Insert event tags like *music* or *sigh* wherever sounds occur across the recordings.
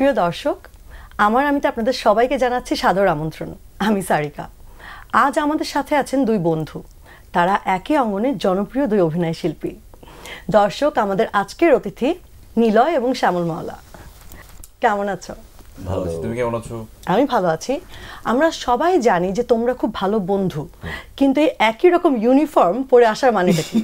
প্রিয় দর্শক আমার আমি তো আপনাদের সবাইকে জানাচ্ছি সাদর আমন্ত্রণ। আমি সারিকা। আজ আমাদের সাথে আছেন দুই বন্ধু। তারা একই অঙ্গনের জনপ্রিয় দুই অভিনয় শিল্পী। দর্শক আমাদের আজকের অতিথি নিলয় এবং শ্যামল মাওলা। কেমন আছো? ভালো। আছি। তুমি কেমন আছো? আমি ভালো আছি। আমরা সবাই জানি যে তোমরা খুব ভালো বন্ধু কিন্তু এই একই রকম ইউনিফর্ম পরে আসার মানেটা কি?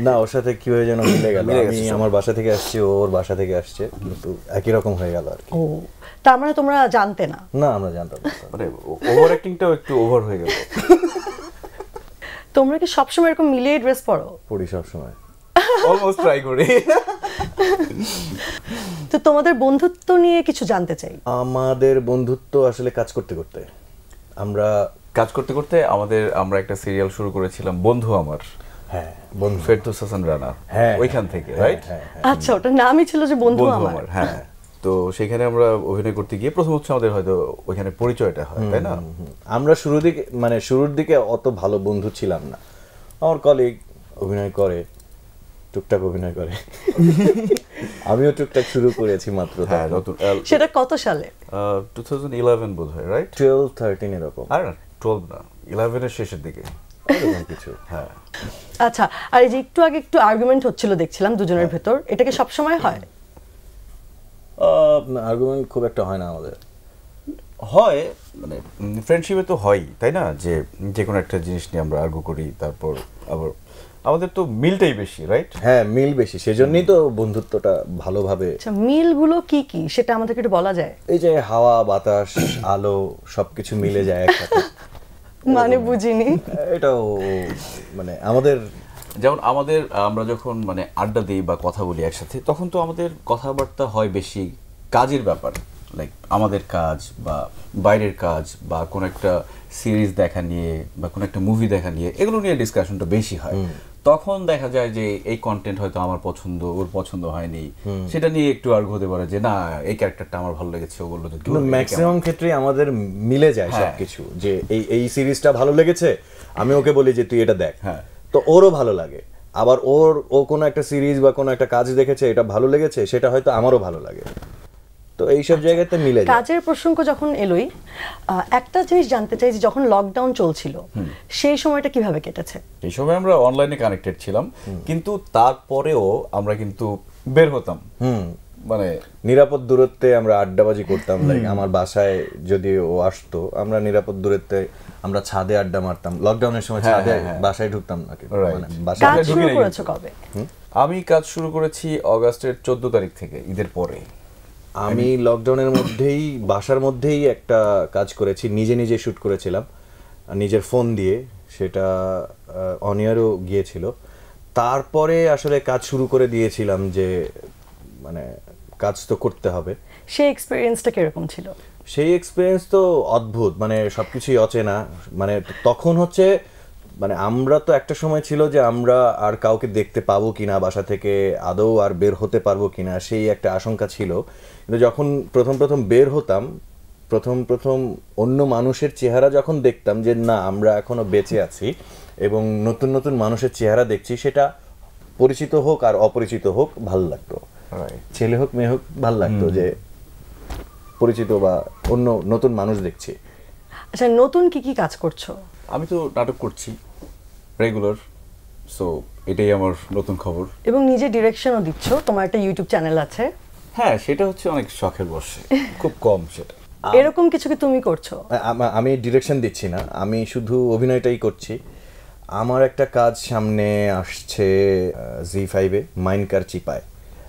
না ওর সাথে কি হয়ে যেন মিলে গেল। আমি আমার বাসা থেকে আসছি ওর বাসা থেকে আসছে কিন্তু একই রকম হয়ে গেল আর কি। ও তার মানে তোমরা জানতে না? না আমরা জানতাম না। মানে ওভার অ্যাক্টিংটাও একটু ওভার হয়ে গেল। *laughs* তোমরা কি সবসময় এরকম মিলিয়ে ড্রেস পরো? পড়ি সব সময় অলমোস্ট ট্রাই করি। তো তোমাদের বন্ধুত্ব নিয়ে কিছু জানতে চাই। আমাদের বন্ধুত্ব আসলে কাজ করতে করতে। আমরা কাজ করতে করতে আমাদের আমরা একটা সিরিয়াল শুরু করেছিলাম বন্ধু আমার। হ্যাঁ বন্ধু। ফেরদৌস হাসান রানা হ্যাঁ, ওইখান থেকে হ্যাঁ, রাইট হ্যাঁ, হ্যাঁ। আচ্ছা ওটার নামই ছিল যে বন্ধু আমার। হ্যাঁ। তো সেখানে আমরা অভিনয় করতে গিয়ে প্রথম হচ্ছে আমাদের হয়তো ওইখানে পরিচয়টা হয় তাই না? আমরা শুরুর দিকে মানে শুরুর দিকে অত ভালো বন্ধু ছিলাম না। আমার কলিগ অভিনয় করে টুকটাক অভিনয় করে। *laughs* আমিও টুকটাক শুরু করেছি মাত্র হ্যাঁ নতুন সেটা কত সালে? টু থাউজেন্ড ইলেভেন বোধ হয় রাইট টুয়েলভ থার্টিন এরকম। আর টুয়েলভ না ইলেভেনের শেষের দিকে। এরকম কিছু হ্যাঁ। আচ্ছা আর এই যে একটু আগে একটু আর্গুমেন্ট হচ্ছিল দেখছিলাম দুজনের ভেতর এটা কি সবসময় হয়? আর্গুমেন্ট খুব একটা হয় না আমাদের। হয় মানে ফ্রেন্ডশিপে তো হয় তাই না? যে যে কোনো একটা জিনিস নিয়ে আমরা আর্গু করি তারপর আবার আমাদের তো মিলটাই বেশি রাইট হ্যাঁ মিল বেশি সেজন্যই তো বন্ধুত্বটা ভালোভাবে আচ্ছা মিলগুলো কি কি? সেটা আমাদেরকে একটু বলা যায়। এই যে হাওয়া বাতাস আলো সবকিছু মিলে যায় একসাথে। মানে বুঝিনি। এটাও মানে আমাদের যেমন আমাদের আমরা যখন মানে আড্ডা দিই বা কথা বলি একসাথে তখন তো আমাদের কথাবার্তা হয় বেশি কাজের ব্যাপার। লাইক আমাদের কাজ বা বাইরের কাজ বা কোনো একটা সিরিজ দেখা নিয়ে বা কোনো একটা মুভি দেখা নিয়ে এগুলো নিয়ে ডিসকাশনটা বেশি হয়। তখন দেখা যায় যে এই কন্টেন্ট হয়তো আমার পছন্দ ওর পছন্দ হয়নি। সেটা নিয়ে একটু আর্গ হতে পারে যে না এই ক্যারেক্টারটা আমার ভালো লেগেছে ও বলল যে কিন্তু ম্যাক্সিমাম ক্ষেত্রেই আমাদের মিলে যায় হ্যাঁ। সবকিছু যে এই এই সিরিজটা ভালো লেগেছে আমি ওকে বলি যে তুই এটা দেখ। হ্যাঁ। তো ওরও ভালো লাগে। আবার ওর ও কোনো একটা সিরিজ বা কোনো একটা কাজ দেখেছে এটা ভালো লেগেছে সেটা হয়তো আমারও ভালো লাগে। তো এইসব জায়গাতে মিলে কাজের প্রসঙ্গ যখন এলোই একটা জিনিস জানতে চাই যে যখন লকডাউন চলছিল সেই সময়টা কীভাবে কেটেছে? এই সময় আমরা অনলাইনে কানেক্টেড ছিলাম কিন্তু তারপরেও আমরা কিন্তু বের হতাম। মানে নিরাপদ দূরত্বে আমরা আড্ডাবাজি করতাম লাইক আমার বাসায় যদি ও আসতো আমরা নিরাপদ দূরত্বে আমরা ছাদে আড্ডা মারতাম। লকডাউনের সময় হ্যাঁ, ছাদে হ্যাঁ, হ্যাঁ। বাসায় ঢুকতাম না. মানে বাসায় ঢুকে শুরু করেছ কবে? আমি কাজ শুরু করেছি অগাস্টের চোদ্দ তারিখ থেকে ঈদের পরে। আমি লকডাউনের মধ্যেই বাসার মধ্যেই একটা কাজ করেছি নিজে নিজে শ্যুট করেছিলাম নিজের ফোন দিয়ে সেটা অনিয়ারও গিয়েছিল। তারপরে আসলে কাজ শুরু করে দিয়েছিলাম যে মানে কাজ তো করতে হবে। সেই এক্সপিরিয়েন্সটা কীরকম ছিল? সেই এক্সপিরিয়েন্স তো অদ্ভুত মানে সবকিছুই অচেনা। মানে তখন হচ্ছে মানে আমরা তো একটা সময় ছিল যে আমরা আর কাউকে দেখতে পাবো কিনা বাসা থেকে আদৌ আর বের হতে পারব কিনা সেই একটা আশঙ্কা ছিল। কিন্তু যখন প্রথম প্রথম বের হতাম প্রথম প্রথম অন্য মানুষের চেহারা যখন দেখতাম যে না আমরা এখনও বেঁচে আছি এবং নতুন নতুন মানুষের চেহারা দেখছি সেটা পরিচিত হোক আর অপরিচিত হোক ভালো লাগতো। ছেলে হোক মেয়ে হোক ভালো লাগতো যে পরিচিত বা অন্য নতুন মানুষ দেখছি। আচ্ছা নতুন কি কি কাজ করছ? আমি তো নাটক করছি রেগুলার সো এটাই আমার নতুন খবর। এবং নিজে ডিরেকশনও দিচ্ছ তোমার একটা ইউটিউব চ্যানেল আছে। হ্যাঁ সেটা হচ্ছে অনেক শখের বসে। খুব কম সেটা। এরকম কিছু কি তুমি করছ? আমি ডিরেকশন দিচ্ছি না। আমি শুধু অভিনয়টাই করছি। আমার একটা কাজ সামনে আসছে জি ফাইভে মাইনকার চিপায়।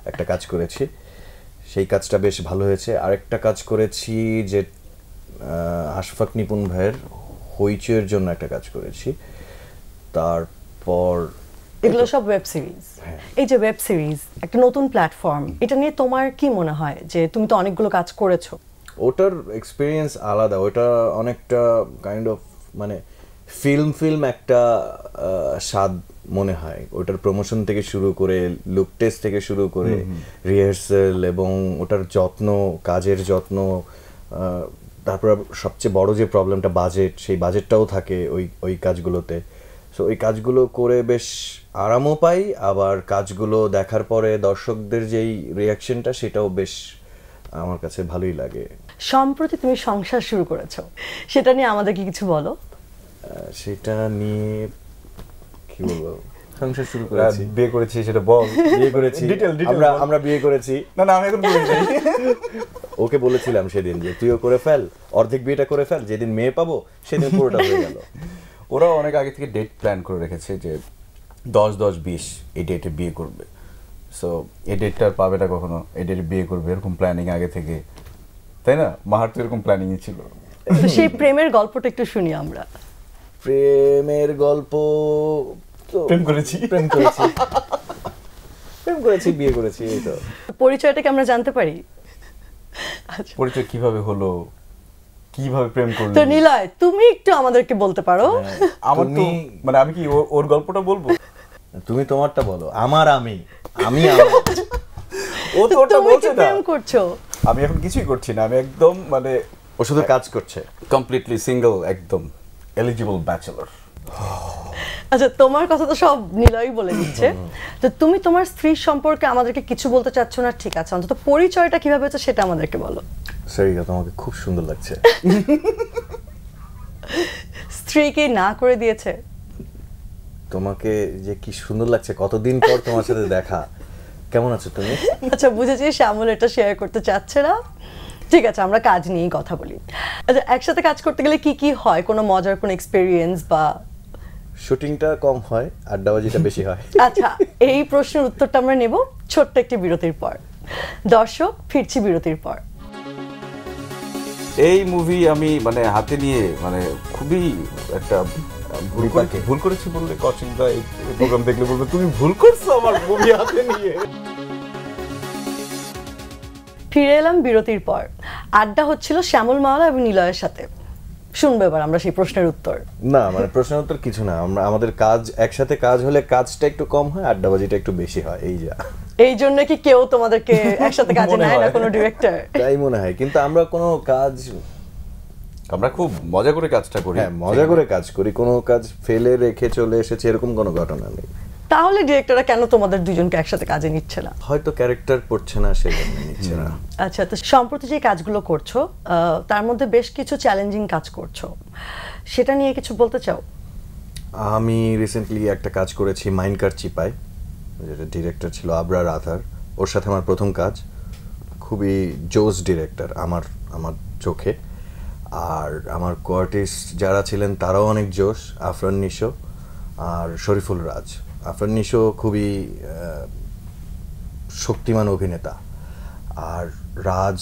একটা কাজ করেছি। সেই কাজটা বেশ ভালো হয়েছে। আরেকটা কাজ করেছি যে আশফাক নিপুন ভাইয়ের হইচইয়ের জন্য একটা কাজ করেছি। তারপর এগুলো সব ওয়েব সিরিজ এই যে ওয়েব সিরিজ একটা নতুন প্ল্যাটফর্ম এটা নিয়ে তোমার কি মনে হয় যে তুমি তো অনেকগুলো কাজ করেছ? ওটার এক্সপিরিয়েন্স আলাদা। ওটা অনেকটা কাইন্ড অফ মানে ফিল্ম ফিল্ম একটা স্বাদ মনে হয়। ওটার প্রমোশন থেকে শুরু করে লুক টেস্ট থেকে শুরু করে রিহার্সেল এবং ওটার যত্ন কাজের যত্ন তারপর সবচেয়ে বড় যে প্রবলেমটা বাজেট সেই বাজেটটাও থাকে ওই ওই কাজগুলোতে। সো ওই কাজগুলো করে বেশ আরামও পাই আবার কাজগুলো দেখার পরে দর্শকদের যেই রিয়াকশনটা সেটাও বেশ আমার কাছে ভালোই লাগে। সম্প্রতি তুমি সংসার শুরু করেছ সেটা নিয়ে আমাদেরকে কিছু বলো। সেটা নিয়ে কি বলব? সংসার শুরু করেছি। বিয়ে করেছি সেটা বল। বিয়ে করেছি। ডিটেল ডিটেল আমরা আমরা বিয়ে করেছি। না না আমি এখন বলি ওকে বলেছিলাম সেদিন যে তুইও করে ফেল অর্ধেক বিয়েটা করে ফেল যেদিন মেয়ে পাবো সেদিন পুরোটা হয়ে গেল। ওরা অনেক আগে থেকে ডেট প্ল্যান করে রেখেছে যে দশ দশ বিশ এই ডেটে বিয়ে করবে। সো এই ডেটটা আর পাবে না কখনো। এই ডেটে বিয়ে করবে এরকম প্ল্যানিং আগে থেকে। তাই না? মাহার তো এরকম প্ল্যানিংই ছিল। তো সেই প্রেমের গল্পটা একটু শুনি আমরা। প্রেমের গল্প তো প্রেম করেছি। প্রেম করেছি। প্রেম করেছি বিয়ে করেছি এই তো। পরিচয়টাকে আমরা জানতে পারি? আচ্ছা পরিচয় কীভাবে হলো? কীভাবে প্রেম করলি? তো নিলয় তুমি একটু আমাদেরকে বলতে পারো। আমার তো মানে আমি কি ওর- গল্পটা বলব? তুমি তোমারটা বলো আমার আমি আমি আমার। ও তো ওটা বলছে না। প্রেম করছ। আমি এখন কিছুই করছি না আমি একদম মানে ও শুধু কাজ করছে। কমপ্লিটলি সিঙ্গেল একদম। এলিজিবল ব্যাচেলর আচ্ছা তোমার কথা তো সব নিলয় বলে দিচ্ছে। তো তুমি তোমার স্ত্রীর সম্পর্কে আমাদেরকে কিছু বলতে চাচ্ছ না ঠিক আছে? অন্তত পরিচয়টা কীভাবে হচ্ছে সেটা আমাদেরকে বলো। সারিকা তোমাকে খুব সুন্দর লাগছে। স্ত্রীকে না করে দিয়েছে? তোমাকে যে কি সুন্দর লাগছে কতদিন পর তোমার সাথে দেখা? কেমন আছো তুমি? আচ্ছা বুঝেছি শ্যামল এটা শেয়ার করতে চাচ্ছে না। ঠিক আছে আমরা কাজ নিয়েই কথা বলি। আচ্ছা একসাথে কাজ করতে গেলে কি কি হয়? কোনো মজার কোনো এক্সপিরিয়েন্স বা শুটিংটা কম হয় আড্ডাবাজিটা *laughs* বেশি হয়। আচ্ছা এই প্রশ্নের উত্তরটা আমরা নেব ছোট্ট একটি বিরতির পর। দর্শক ফিরছি বিরতির পর। এই মুভি আমি মানে হাতে নিয়ে মানে খুবই একটা ভুল। করেছি ভুল করেছি বললে কচিং দা এই প্রোগ্রাম দেখলে বলবে তুমি ভুল করছ আমার মুভি হাতে নিয়ে। ফিরে এলাম বিরতির পর। আড্ডা হচ্ছিল শ্যামল মাওলা এবং নিলয়ের সাথে। শুনব এবার আমরা সেই প্রশ্নের উত্তর। না মানে প্রশ্ন উত্তর কিছু না। আমরা আমাদের কাজ একসাথে কাজ হলে কাজটা একটু কম হয় আড্ডাবাজিটা একটু বেশি হয় এই যা। এই জন্য কি কেউ তোমাদেরকে *laughs* একসাথে কাজে নেয় না কোনো ডিরেক্টর তাই মনে হয়। কিন্তু আমরা কোনো কাজ আমরা খুব মজা করে কাজটা করি। হ্যাঁ মজা করে কাজ করি। কোনো কাজ ফেলে রেখে চলে এসেছে এরকম কোনো ঘটনা নেই। তাহলে ডিরেক্টররা কেন তোমাদের দুজনকে একসাথে কাজে নিচ্ছে না? হয়তো ক্যারেক্টার পড়ছে না সেজন্য নিচ্ছে না। আচ্ছা তো সম্প্রতি যে কাজগুলো করছ তার মধ্যে বেশ কিছু চ্যালেঞ্জিং কাজ করছ। সেটা নিয়ে কিছু বলতে চাও? আমি রিসেন্টলি একটা কাজ করেছি মাইনকার চিপাই যেটা ডিরেক্টর ছিল আবরার আধার ওর সাথে আমার প্রথম কাজ। খুবই জোস ডিরেক্টর আমার আমার চোখে। আর আমার কোয়ার্টিস্ট যারা ছিলেন তারাও অনেক জোশ আফরান নিশো আর শরীফুল রাজ। আফরান নিশো খুবই শক্তিমান অভিনেতা। আর রাজ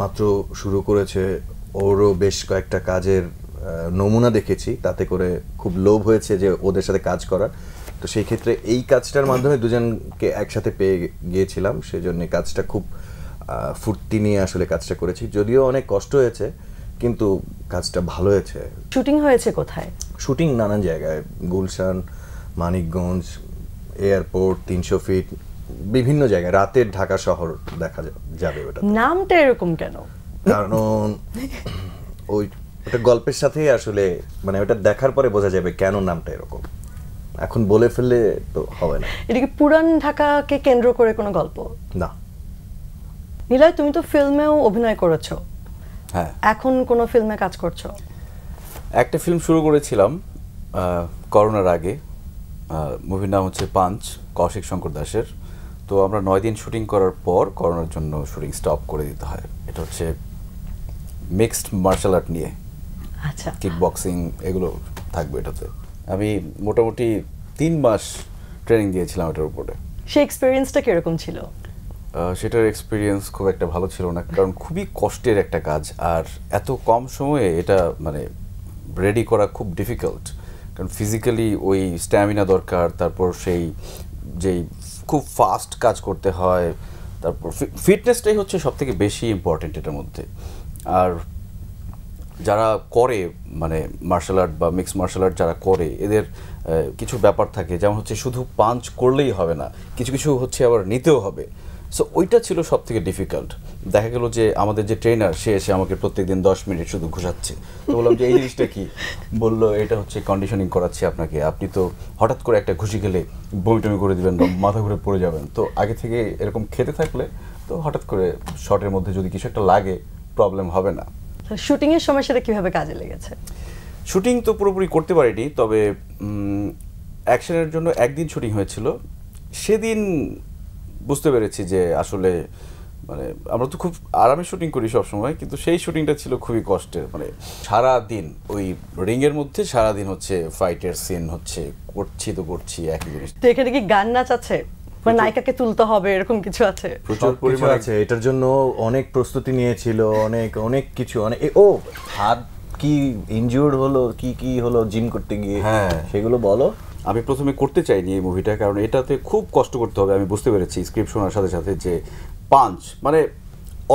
মাত্র শুরু করেছে ওরও বেশ কয়েকটা কাজের নমুনা দেখেছি তাতে করে খুব লোভ হয়েছে যে ওদের সাথে কাজ করার। তো সেই ক্ষেত্রে এই কাজটার মাধ্যমে দুজনকে একসাথে পেয়ে গিয়েছিলাম সেজন্য কাজটা খুব ফুর্তি নিয়ে আসলে কাজটা করেছি। যদিও অনেক কষ্ট হয়েছে কিন্তু কাজটা ভালো হয়েছে। শুটিং হয়েছে কোথায়? শুটিং নানান জায়গায় গুলশান মানিকগঞ্জ এয়ারপোর্ট তিনশো ফিট বিভিন্ন জায়গায়। রাতের ঢাকা শহর দেখা যাবে ওটা নামটা এরকম কেন? কারণ ওই ওটা গল্পের সাথেই আসলে মানে ওটা দেখার পরে বোঝা যাবে কেন নামটা এরকম। এখন বলে ফেললে তো হবে না। এটা কি পুরান ঢাকাকে কেন্দ্র করে কোনো গল্প? না। নিলয় তুমি তো ফিল্মেও অভিনয় করেছ। হ্যাঁ। এখন কোনো ফিল্মে কাজ করছ? একটা ফিল্ম শুরু করেছিলাম করোনার আগে। মুভির নাম হচ্ছে পাঞ্চ কৌশিক শঙ্কর দাসের তো আমরা নয় দিন শুটিং করার পর করোনার জন্য শুটিং স্টপ করে দিতে হয়। এটা হচ্ছে মিক্সড মার্শাল আর্ট নিয়ে। আচ্ছা। কিক বক্সিং এগুলো থাকবে এটাতে। আমি মোটামুটি তিন মাস ট্রেনিং দিয়েছিলাম এটার উপরে। সেই এক্সপিরিয়েন্সটা কীরকম ছিল? সেটার এক্সপিরিয়েন্স খুব একটা ভালো ছিল না কারণ খুবই কষ্টের একটা কাজ। আর এত কম সময়ে এটা মানে রেডি করা খুব ডিফিকাল্ট কারণ ফিজিক্যালি ওই স্ট্যামিনা দরকার, তারপর সেই যেই খুব ফাস্ট কাজ করতে হয়, তারপর ফিটনেসটাই হচ্ছে সব থেকে বেশি ইম্পর্টেন্ট এটার মধ্যে। আর যারা করে মানে মার্শাল আর্ট বা মিক্স মার্শাল আর্ট যারা করে, এদের কিছু ব্যাপার থাকে। যেমন হচ্ছে শুধু পাঞ্চ করলেই হবে না, কিছু কিছু হচ্ছে আবার নিতেও হবে। সো ওইটা ছিল সব থেকে ডিফিকাল্ট দেখা গেল যে আমাদের যে ট্রেনার সে এসে আমাকে প্রত্যেকদিন দশ মিনিট শুধু ঘুষাচ্ছে। তো বললাম যে এই জিনিসটা কি? বলল এটা হচ্ছে কন্ডিশনিং করাচ্ছি আপনাকে। আপনি তো হঠাৎ করে একটা ঘুষি খেলে বমি টমি করে দিবেন মাথা ঘুরে পড়ে যাবেন। তো আগে থেকে এরকম খেতে থাকলে তো হঠাৎ করে শর্টের মধ্যে যদি কিছু একটা লাগে প্রবলেম হবে না। শুটিং এর সময় সেটা কীভাবে কাজে লেগেছে? শুটিং তো পুরোপুরি করতে পারিনি তবে অ্যাকশনের জন্য একদিন শুটিং হয়েছিল। সেদিন বুঝতে পেরেছি যে আসলে মানে আমরা তো খুব আরামে শুটিং করি সব সময় কিন্তু সেই শুটিংটা ছিল খুবই কষ্টের। মানে সারা দিন ওই রিংয়ের মধ্যে সারা দিন হচ্ছে ফাইটের সিন হচ্ছে করছি তো করছি একই জিনিস। তো এখানে কি গান নাচ আছে? মানে নায়িকাকে তুলতে হবে এরকম কিছু আছে? প্রচুর পরিমাণে আছে এটার জন্য অনেক প্রস্তুতি নিয়েছিল অনেক অনেক কিছু অনেক ও হাত কি ইনজিওর্ড হলো কি কি হলো জিম করতে গিয়ে? হ্যাঁ। সেগুলো বলো। আমি প্রথমে করতে চাইনি এই মুভিটা কারণ এটাতে খুব কষ্ট করতে হবে আমি বুঝতে পেরেছি। স্ক্রিপ্ট শোনার সাথে সাথে যে পাঞ্চ মানে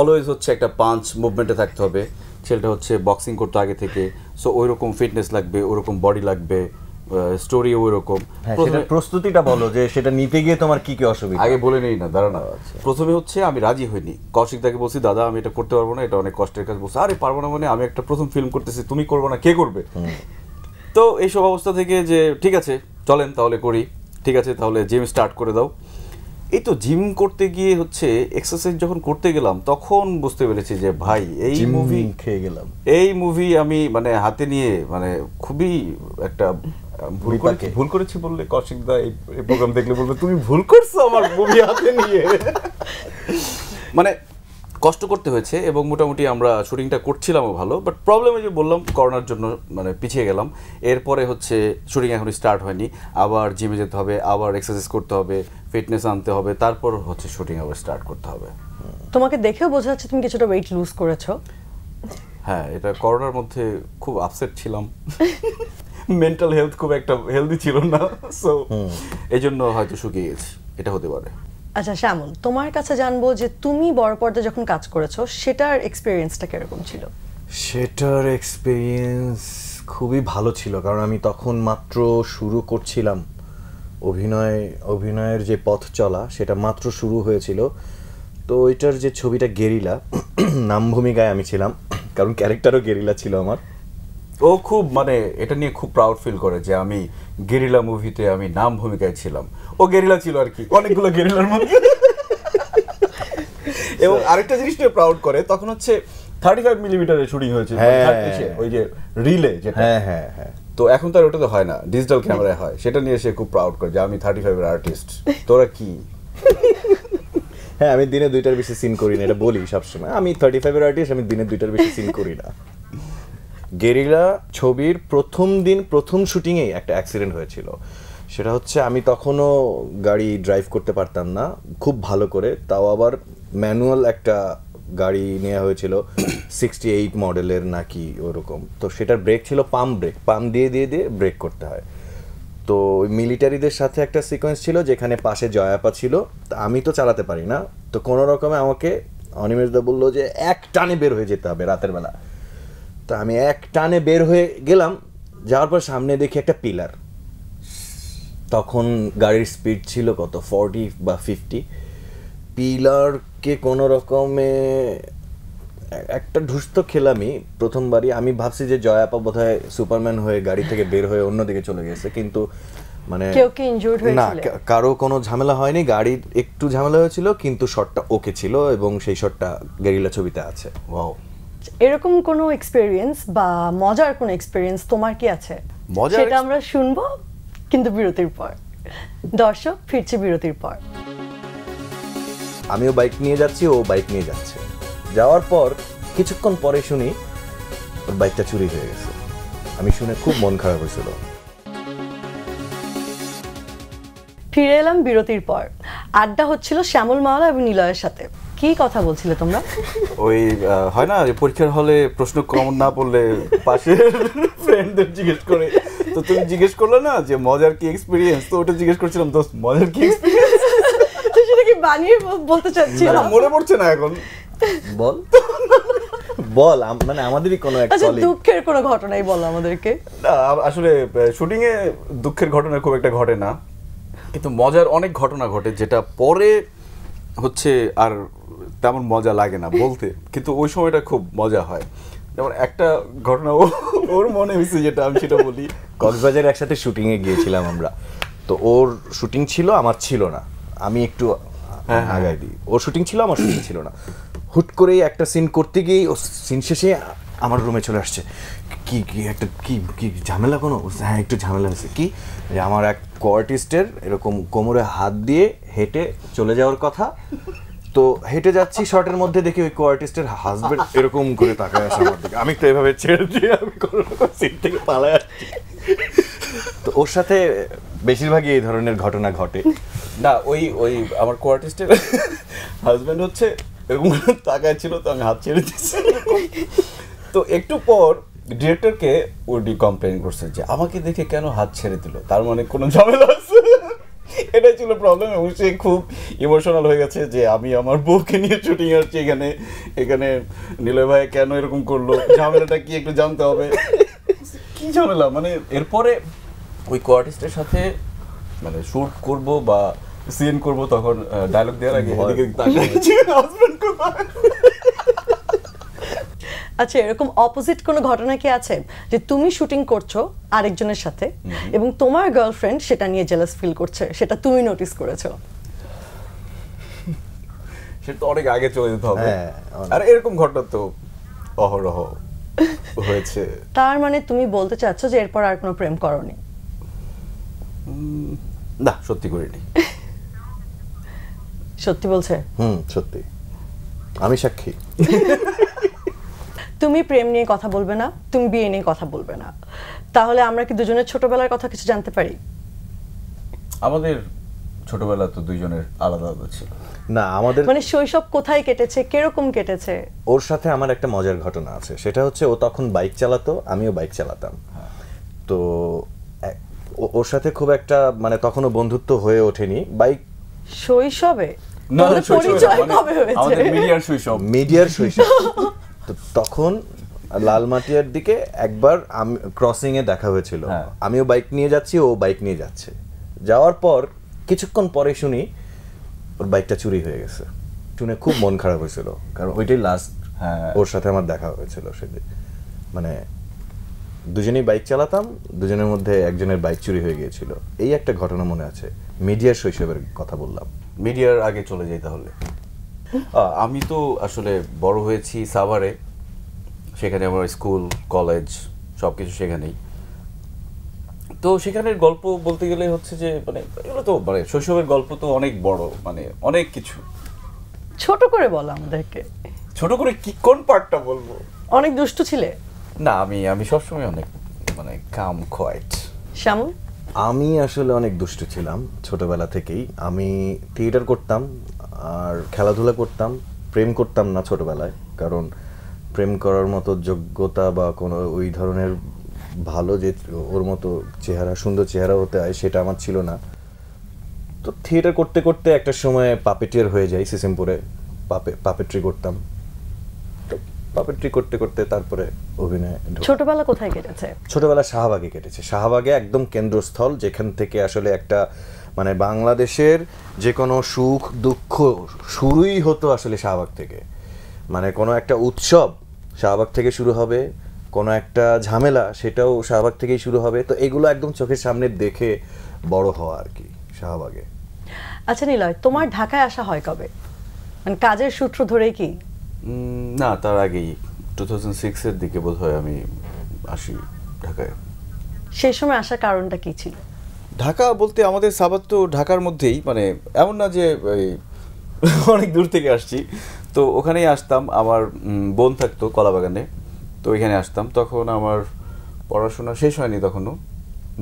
অলওয়েজ হচ্ছে একটা পাঞ্চ মুভমেন্টে থাকতে হবে। ছেলেটা হচ্ছে বক্সিং করতে আগে থেকে সো ওই রকম ফিটনেস লাগবে ওরকম বডি লাগবে স্টোরিও ওই রকম প্রস্তুতিটা বলো যে সেটা নিতে গিয়ে তোমার কি কি অসুবিধা? আগে বলে নেই না দাঁড়া না। প্রথমে হচ্ছে আমি রাজি হইনি। কৌশিক দাকে বলছি দাদা আমি এটা করতে পারব না এটা অনেক কষ্টের কাজ। বলছি আরে পারব না মানে আমি একটা প্রথম ফিল্ম করতেছি তুমি করব না কে করবে? তো এইসব অবস্থা থেকে যে ঠিক আছে চলেন তাহলে করি। ঠিক আছে তাহলে জিম স্টার্ট করে দাও। এই তো জিম করতে গিয়ে হচ্ছে এক্সারসাইজ যখন করতে গেলাম তখন বুঝতে পেরেছি যে ভাই এই মুভি খেয়ে গেলাম। এই মুভি আমি মানে হাতে নিয়ে মানে খুবই একটা ভুল করেছি? ভুল করেছি বললে কৌশিক দা এই প্রোগ্রাম দেখলে বলবে তুমি ভুল করছ আমার মুভি হাতে নিয়ে। মানে কষ্ট করতে হয়েছে এবং মোটামুটি আমরা শুটিংটা করছিলামও ভালো বাট প্রবলেম যে বললাম করোনার জন্য মানে পিছিয়ে গেলাম। এরপরে হচ্ছে শুটিং এখন স্টার্ট হয়নি। আবার জিমে যেতে হবে আবার এক্সারসাইজ করতে হবে ফিটনেস আনতে হবে তারপর হচ্ছে শুটিং আবার স্টার্ট করতে হবে। তোমাকে দেখেও বোঝা যাচ্ছে তুমি কিছুটা ওয়েট লুজ করেছ। হ্যাঁ এটা করোনার মধ্যে খুব আপসেট ছিলাম। মেন্টাল হেলথ খুব একটা হেলদি ছিল না সো এই জন্য হয়তো শুকিয়ে গেছি এটা হতে পারে। আচ্ছা শ্যামল তোমার কাছে জানব যে তুমি বড় পর্দায় যখন কাজ করেছ সেটার এক্সপিরিয়েন্সটা কীরকম ছিল? সেটার এক্সপিরিয়েন্স খুবই ভালো ছিল কারণ আমি তখন মাত্র শুরু করছিলাম অভিনয় অভিনয়ের যে পথ চলা সেটা মাত্র শুরু হয়েছিল। তো ওইটার যে ছবিটা গেরিলা *clears throat* নাম ভূমিকায় আমি ছিলাম কারণ ক্যারেক্টারও গেরিলা ছিল আমার। ও খুব মানে এটা নিয়ে খুব প্রাউড ফিল করে যে আমি গেরিলা মুভিতে আমি নাম ভূমিকায় ছিলাম। ও গেরিলা ছিল আর কি অনেকগুলো গেরিলার মধ্যে। এবং আরেকটা জিনিস নিয়ে প্রাউড করে তখন হচ্ছে থার্টি ফাইভ মিলিমিটারের শুটিং হয়েছে হ্যাঁ। ওই যে রিলে যেটা। হ্যাঁ হ্যাঁ হ্যাঁ। তো এখন তো আর ওটা তো হয় না ডিজিটাল ক্যামেরায় হয় সেটা নিয়ে সে খুব প্রাউড করে যে আমি থার্টি ফাইভের আর্টিস্ট তোরা কি? হ্যাঁ আমি দিনে দুইটার বেশি সিন করি না এটা বলি সবসময়। আমি থার্টি ফাইভের আর্টিস্ট আমি দিনে দুইটার বেশি সিন করি না। গেরিলা ছবির প্রথম দিন প্রথম শুটিংয়েই একটা অ্যাক্সিডেন্ট হয়েছিল। সেটা হচ্ছে আমি তখনও গাড়ি ড্রাইভ করতে পারতাম না, খুব ভালো করে। তাও আবার ম্যানুয়াল একটা গাড়ি নেওয়া হয়েছিল সিক্সটি এইট মডেলের নাকি ওরকম। তো সেটার ব্রেক ছিল পাম্প ব্রেক পাম্প দিয়ে দিয়ে দিয়ে ব্রেক করতে হয়। তো মিলিটারিদের সাথে একটা সিকোয়েন্স ছিল যেখানে পাশে জয়াপা ছিল, তা আমি তো চালাতে পারি না। তো কোনো রকমে আমাকে অনিমেষদা বলল যে, এক টানে বের হয়ে যেতে হবে রাতের বেলা। তা আমি এক টানে বের হয়ে গেলাম, যাওয়ার পর সামনে দেখি একটা পিলার। তখন গাড়ির স্পিড ছিল কত? ফর্টি বা ফিফটি পিলারকে কোনো রকমে একটা ঢুস তো খেলামই প্রথমবারই। আমি ভাবছি যে জয়াপা বোধহয় সুপারম্যান হয়ে গাড়ি থেকে বের হয়ে অন্যদিকে চলে গেছে কিন্তু মানে কেউ কি injured না কারও কোনো ঝামেলা হয়নি। গাড়ির একটু ঝামেলা হয়েছিল কিন্তু শটটা ওকে ছিল এবং সেই শটটা গেরিলা ছবিতে আছে। ওয়াও এরকম কোনো এক্সপিরিয়েন্স বা মজার কোনো এক্সপিরিয়েন্স তোমার কি আছে? মজার সেটা আমরা শুনব। কিন্তু বিরতির পর। দর্শক ফিরছি বিরতির পর। আমিও বাইক নিয়ে যাচ্ছি ও বাইক নিয়ে যাচ্ছে। যাওয়ার পর কিছুক্ষণ পরে শুনি ওর বাইকটা চুরি হয়ে গেছে। আমি শুনে খুব মন খারাপ হয়েছিল। ফিরে এলাম বিরতির পর। আড্ডা হচ্ছিল শ্যামল মাওলা এবং নিলয়ের সাথে। কি কথা বলছিলে তোমরা? ওই হয় না পরীক্ষার হলে প্রশ্ন কমন না পড়লে পাশের ফ্রেন্ডদের জিজ্ঞেস করে তো তুমি জিজ্ঞেস করলে না যে মজার কি এক্সপিরিয়েন্স তো ওটা জিজ্ঞেস করছিলাম দোস্ত মজার কি এক্সপিরিয়েন্স তো সেটা কি বানিয়ে বল- বলতে চাচ্ছিল মনে পড়ছে না এখন। বল। বল মানে আমাদেরই কোনো এক আচ্ছা দুঃখের কোনো ঘটনাই বলো আমাদেরকে। আসলে শুটিং এ দুঃখের ঘটনা খুব একটা ঘটে না। কিন্তু মজার অনেক ঘটনা ঘটে যেটা পরে হচ্ছে আর তেমন মজা লাগে না বলতে। কিন্তু ওই সময়টা খুব মজা হয়। যেমন একটা ঘটনা ওর মনে হয়েছে যেটা আমি সেটা বলি। কক্সবাজারে একসাথে শুটিং এ গিয়েছিলাম আমরা। তো ওর শুটিং ছিল আমার ছিল না। আমি একটু হ্যাঁ, আগায় দিই। ওর শুটিং ছিল আমার শুটিং ছিল না। হুট করেই একটা সিন করতে গিয়ে ও সিন শেষে আমার রুমে চলে আসছে। কি কি একটা কি কি ঝামেলা কোনো? হ্যাঁ একটু ঝামেলা হয়েছে। কি? যে আমার এক কোয়ার্টিস্টের এরকম কোমরে হাত দিয়ে হেঁটে চলে যাওয়ার কথা। তো হেঁটে যাচ্ছি শর্টের মধ্যে দেখি ওই কোয়ার্টিস্টের হাজবেন্ড এরকম করে তাকায় আসে আমার দিকে। আমি তো এভাবে ছেড়ে দিয়ে আমি কোনো রকম সিন থেকে পালায় আসছি। তো ওর সাথে বেশিরভাগই এই ধরনের ঘটনা ঘটে। না ওই ওই আমার কোয়ার্টিস্টের হাজবেন্ড হচ্ছে এরকম তাকায় ছিল তো আমি হাত ছেড়ে দিচ্ছি তো একটু পর ডিরেক্টরকে ওডি কমপ্লেন করছে যে আমাকে দেখে কেন হাত ছেড়ে দিল? তার মানে কোনো ঝামেলা আছে? এটাই ছিল প্রবলেম এবং সে খুব ইমোশনাল হয়ে গেছে যে আমি আমার বউকে নিয়ে শুটিং আসছি এখানে। এখানে নিলয় ভাই কেন এরকম করল? ঝামেলাটা কি একটু জানতে হবে। কি ঝামেলা? মানে এরপরে ওই কোয়ার্টিস্টের সাথে মানে শুট করব বা সিন করব তখন ডায়লগ দেওয়ার আগে ভয়। *laughs* এদিকে তাকিয়ে আছি, husband কোথায়? আচ্ছা এরকম অপোজিট কোনো ঘটনা কি আছে? যে তুমি শুটিং করছ আরেকজনের সাথে এবং তোমার গার্লফ্রেন্ড সেটা নিয়ে জেলাস ফিল করছে সেটা তুমি নোটিস করেছ? সেটা তো অনেক আগে চলে যেতে হবে। হ্যাঁ, আর এরকম ঘটনা তো অহরহ হয়েছে। তার মানে তুমি বলতে চাচ্ছ যে এরপর আর কোনো প্রেম করনি? উম, না সত্যি করিনি। সত্যি বলছে? হুম সত্যি। আমি সাক্ষী। *laughs* তুমি প্রেম নিয়ে কথা বলবে না তুমি বিয়ে নিয়ে কথা বলবে না। তাহলে আমরা কি দুজনের ছোটবেলার কথা কিছু জানতে পারি? আমাদের ছোটবেলা তো দুইজনের আলাদা আলাদা ছিল। না আমাদের মানে শৈশব কোথায় কেটেছে কীরকম কেটেছে? ওর সাথে আমার একটা মজার ঘটনা আছে। সেটা হচ্ছে ও তখন বাইক চালাতো আমিও বাইক চালাতাম। তো ওর সাথে খুব একটা মানে তখনও বন্ধুত্ব হয়ে ওঠেনি। বাইক শৈশবে না, পরিচয় মানে কবে হয়েছে? আমাদের মিডিয়ার শৈশব। মিডিয়ার শৈশব। *laughs* তো তখন লালমাটিয়ার দিকে একবার আমি ক্রসিং এ দেখা হয়েছিল। হ্যাঁ। আমিও বাইক নিয়ে যাচ্ছি ও বাইক নিয়ে যাচ্ছে। যাওয়ার পর কিছুক্ষণ পরে শুনি ওর বাইকটা চুরি হয়ে গেছে। শুনে খুব মন খারাপ হয়েছিল কারণ ওইটাই লাস্ট হ্যাঁ। ওর সাথে আমার দেখা হয়েছিল সেদিন। মানে দুজনেই বাইক চালাতাম দুজনের মধ্যে একজনের বাইক চুরি হয়ে গিয়েছিল। এই একটা ঘটনা মনে আছে মিডিয়ার শৈশবের কথা বললাম। মিডিয়ার আগে চলে যাই তাহলে। আমি তো আসলে বড় হয়েছি সাভারে। সেখানে আমার স্কুল কলেজ সব কিছু সেখানেই। তো সেখানের গল্প বলতে গেলে হচ্ছে যে মানে এগুলো তো মানে শৈশবের গল্প তো অনেক বড় মানে অনেক কিছু। ছোট করে বলো আমাদেরকে। ছোট করে কি কোন পার্টটা বলব? অনেক দুষ্টু ছিলে? না আমি আমি সবসময় অনেক মানে কাম কোয়াইট শ্যামল? আমি আসলে অনেক দুষ্টু ছিলাম ছোটবেলা থেকেই। আমি থিয়েটার করতাম আর খেলাধুলা করতাম প্রেম করতাম না ছোটবেলায় কারণ প্রেম করার মতো যোগ্যতা বা কোনো ওই ধরনের ভালো যে ওর মতো চেহারা সুন্দর চেহারা হতে হয় সেটা আমার ছিল না। তো থিয়েটার করতে করতে একটা সময় পাপেটিয়ার হয়ে যাই সিসিমপুরে পাপে পাপেট্রি করতাম। পাপেট্রি করতে করতে তারপরে অভিনয় ছোটবেলা কোথায় কেটেছে? ছোটবেলা শাহবাগে কেটেছে। শাহবাগে একদম কেন্দ্রস্থল যেখান থেকে আসলে একটা মানে বাংলাদেশের যে কোনো সুখ দুঃখ শুরুই হতো আসলে শাহবাগ থেকে। মানে কোনো একটা উৎসব শাহবাগ থেকে শুরু হবে কোনো একটা ঝামেলা সেটাও শাহবাগ থেকেই শুরু হবে। তো এগুলো একদম চোখের সামনে দেখে বড় হওয়া আর কি শাহবাগে। আচ্ছা নিলয় তোমার ঢাকায় আসা হয় কবে? মানে কাজের সূত্র ধরেই কি? না তার আগেই। টু থাউজেন্ড সিক্সের দিকে বোধ হয় আমি আসি ঢাকায়। সেই সময় আসার কারণটা কি ছিল? ঢাকা বলতে আমাদের সাবাত তো ঢাকার মধ্যেই মানে এমন না যে অনেক দূর থেকে আসছি। তো ওখানেই আসতাম, আমার বোন থাকতো কলাবাগানে, তো ওইখানে আসতাম। তখন আমার পড়াশোনা শেষ হয়নি তখনও।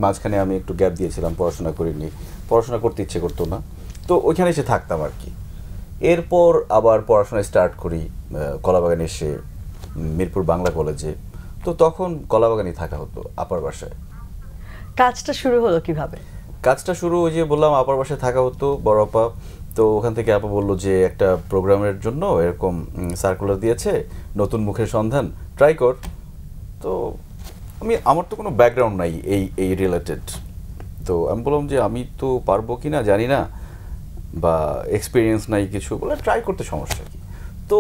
মাঝখানে আমি একটু গ্যাপ দিয়েছিলাম পড়াশোনা করিনি। পড়াশোনা করতে ইচ্ছে করতো না। তো ওইখানে এসে থাকতাম আর কি। এরপর আবার পড়াশোনা স্টার্ট করি কলাবাগানে এসে মিরপুর বাংলা কলেজে। তো তখন কলাবাগানেই থাকা হতো, আপার বাসায়। কাজটা শুরু হলো কীভাবে? কাজটা শুরু ওই যে বললাম, আপার বাসায় থাকা হতো বড় আপা। তো ওখান থেকে আপা বলল যে, একটা প্রোগ্রামের জন্য এরকম সার্কুলার দিয়েছে, নতুন মুখের সন্ধান ট্রাই কর। তো আমি, আমার তো কোনো ব্যাকগ্রাউন্ড নাই এই এই রিলেটেড তো আমি বললাম যে, আমি তো পারব কি না জানি না, বা এক্সপিরিয়েন্স নাই কিছু, বলে ট্রাই করতে সমস্যা কি? তো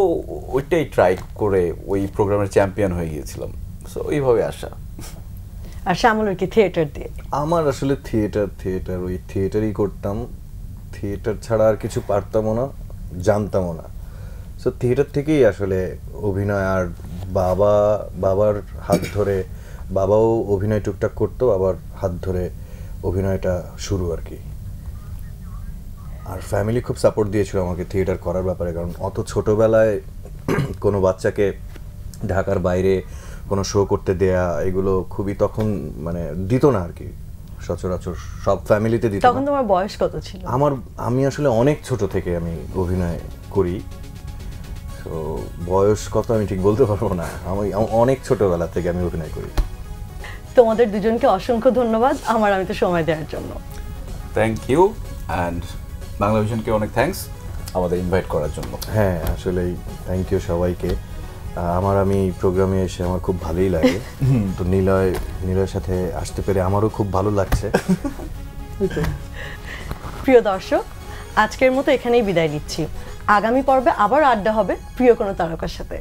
ওইটাই ট্রাই করে ওই প্রোগ্রামের চ্যাম্পিয়ন হয়ে গিয়েছিলাম। সো এইভাবে আসা। আর শ্যামলের কি থিয়েটার দিয়ে। আমার আসলে থিয়েটার থিয়েটার ওই থিয়েটারই করতাম। থিয়েটার ছাড়া আর কিছু পারতামও না, জানতামও না। সো থিয়েটার থেকেই আসলে অভিনয় আর বাবা, বাবার হাত ধরে, বাবাও অভিনয় টুকটাক করতো, আবার হাত ধরে অভিনয়টা শুরু আর কি। আর ফ্যামিলি খুব সাপোর্ট দিয়েছিল আমাকে থিয়েটার করার ব্যাপারে, কারণ অত ছোটবেলায় কোনো বাচ্চাকে ঢাকার বাইরে কোনো শো করতে দেয়া এগুলো খুবই তখন মানে দিত না আর কি সচরাচর সব ফ্যামিলিতে দিত তখন তোমার বয়স কত ছিল? আমার আমি আসলে অনেক ছোট থেকে আমি অভিনয় করি। তো বয়স কত আমি ঠিক বলতে পারব না। আমি অনেক ছোটবেলা থেকে আমি অভিনয় করি। তোমাদের দুজনকে অসংখ্য ধন্যবাদ। আমার আমি তো সময় দেওয়ার জন্য। থ্যাংক ইউ অ্যান্ড বাংলা ভিশনকে অনেক থ্যাঙ্কস আমাদের ইনভাইট করার জন্য। হ্যাঁ আসলেই থ্যাংক ইউ সবাইকে। আমার আমি এই প্রোগ্রামে এসে আমার খুব ভালোই লাগে। তো নিলয় নিলয়ের সাথে আসতে পেরে আমারও খুব ভালো লাগছে। প্রিয় দর্শক আজকের মতো এখানেই বিদায় নিচ্ছি। আগামী পর্বে আবার আড্ডা হবে প্রিয় কোনো তারকার সাথে।